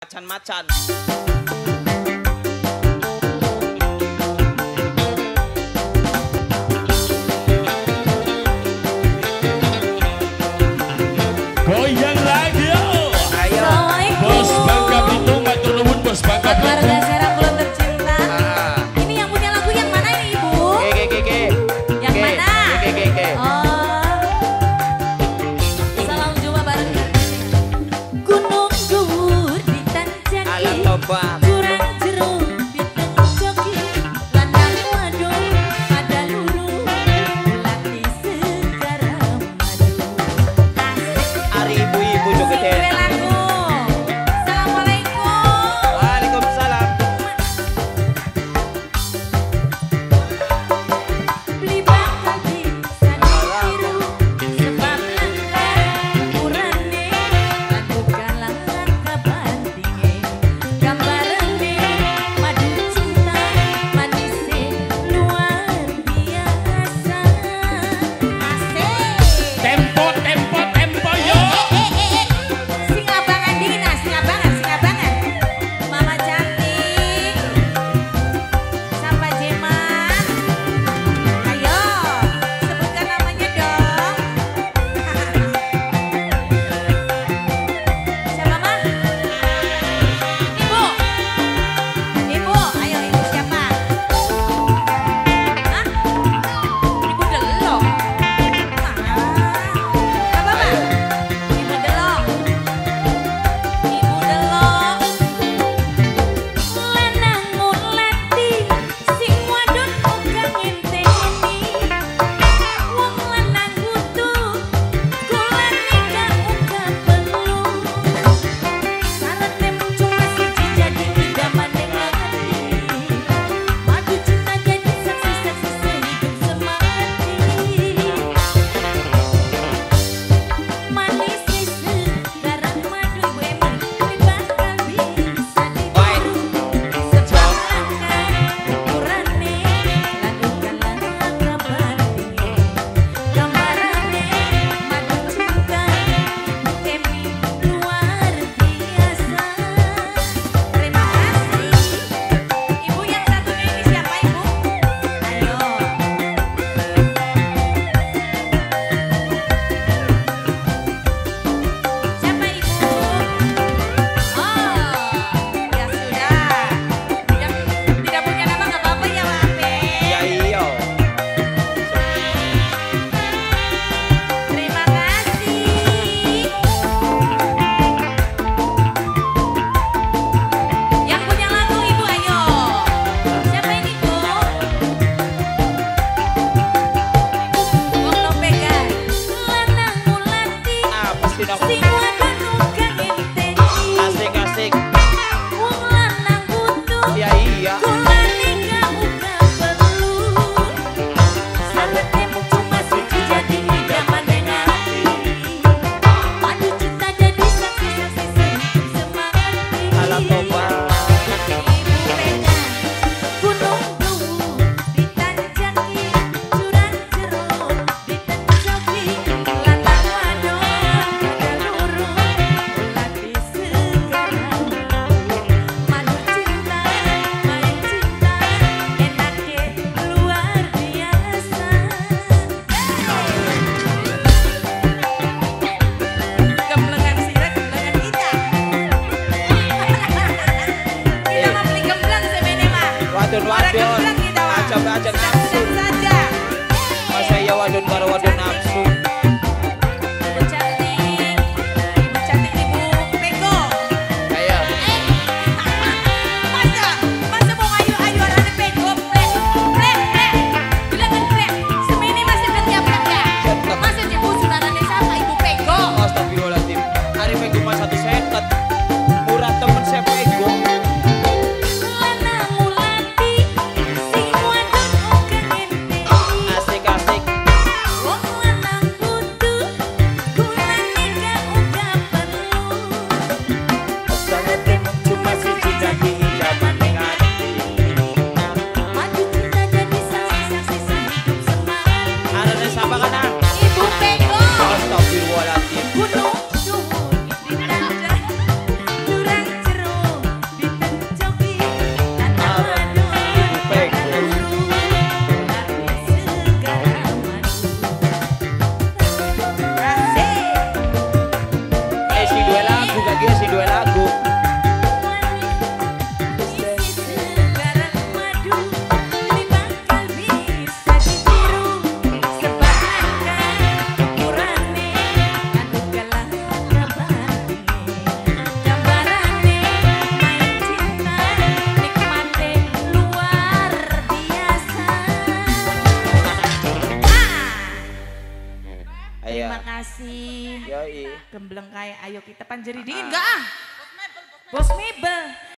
macan-macan. Goyang lagi yo. Ayo. Bos Bangka Belitung matur Bos Bangka Belitung. Raja Nam. Kasih. Yoi. Gembleng kayak ayo kita panjeri dingin enggak ah? Bos Mebel.